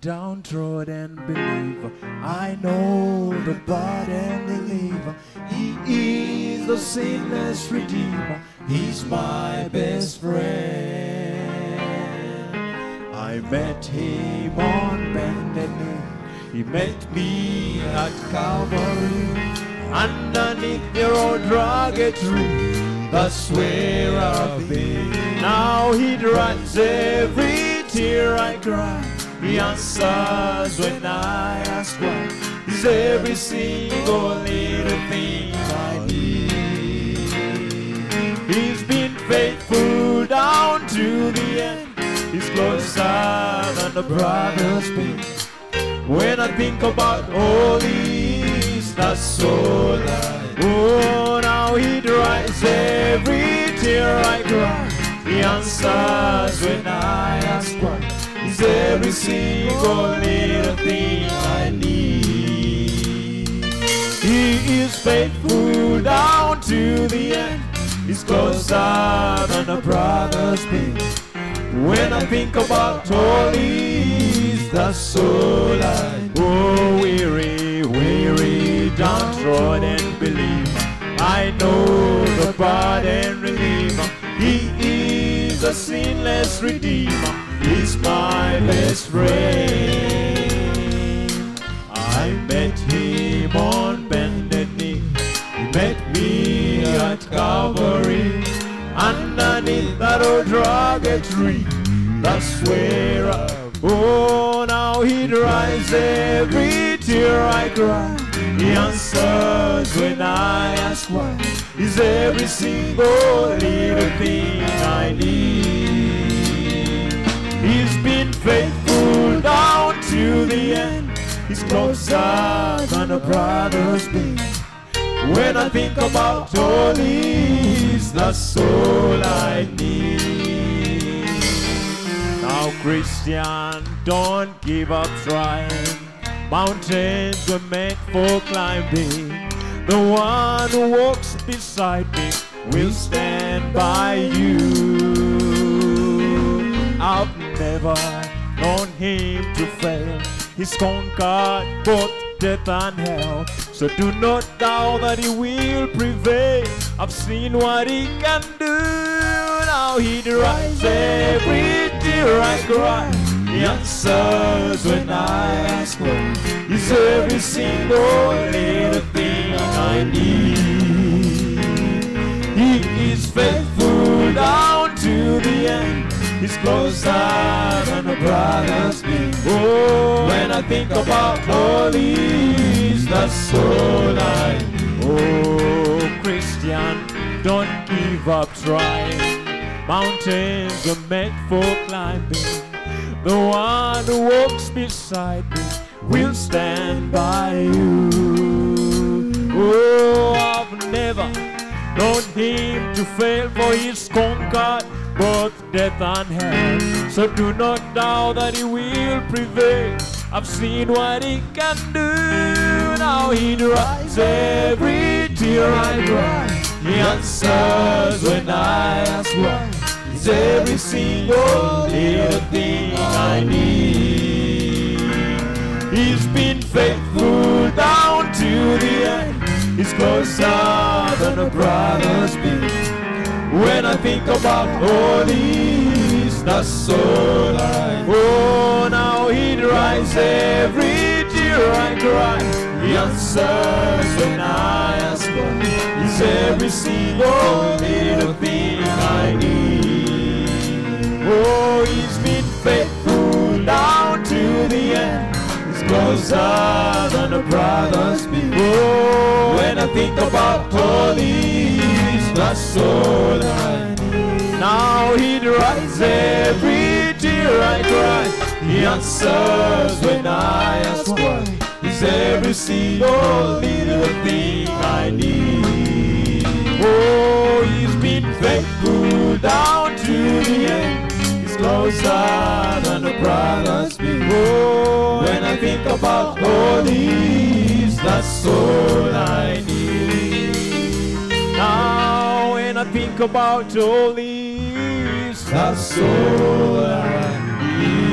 downtrodden believer. I know the body and the liver. He is the sinless redeemer. He's my best friend. I met him on bended knee. He met me at Calvary. Underneath your old rugged tree. That's where I've been. Now he dries every tear I cry. He answers when I ask why. He's every single little thing I need. He's been faithful down to the end. He's closer than a brother's been. When I think about all these, that's all I Oh, now he dries every tear I cry. He answers when I ask why. He's every single little thing I need. He is faithful down to the end. He's closer than a brother's been. When I think about all these, that's all I. Oh, weary, weary, downtrodden believer. I know the burden reliever. He is a sinless redeemer. He's my best friend. I met him on bended knee. He met me at Calvary. Underneath that old rugged tree. That's where I Oh, now he dries every tear I cry. He answers when I ask why. He's every single little thing closer than a brother's been. When I think about all these, that's all I need. Now, Christian, don't give up trying. Mountains were meant for climbing. The one who walks beside me will stand by you. I've never known him to fail. He's conquered both death and hell. So do not doubt that he will prevail. I've seen what he can do. Now he dries every tear I cry. He answers when I ask for. He's every single little thing I need. He is faithful He's closer than a brother's been. Oh, when I think about all these, that's I need. Oh, Christian, don't give up trying. Mountains are meant for climbing. The one who walks beside me will stand by you. Oh, I've never known him to fail, for he's conquered both death and hell. So do not doubt that he will prevail. I've seen what he can do. Now he dries every tear I cry. He answers when I ask why. He's every single little thing I need. He's been faithful down to the end. He's closer than a brother's been. When I think about these, that's all I. Oh, now he dries every tear I cry. He answers when I ask for. He's every single little thing I need. Oh, he's been faithful down to the end. He's closer than a brother's been. Oh, when I think about all that's all I need. Now he dries every tear I cry. He answers when I ask why. He's every single little thing I need. Oh, he's been faithful down to the end. He's closer than a brother's been. Oh, when I think about all these, that's all I need. think about all this. That's all I need.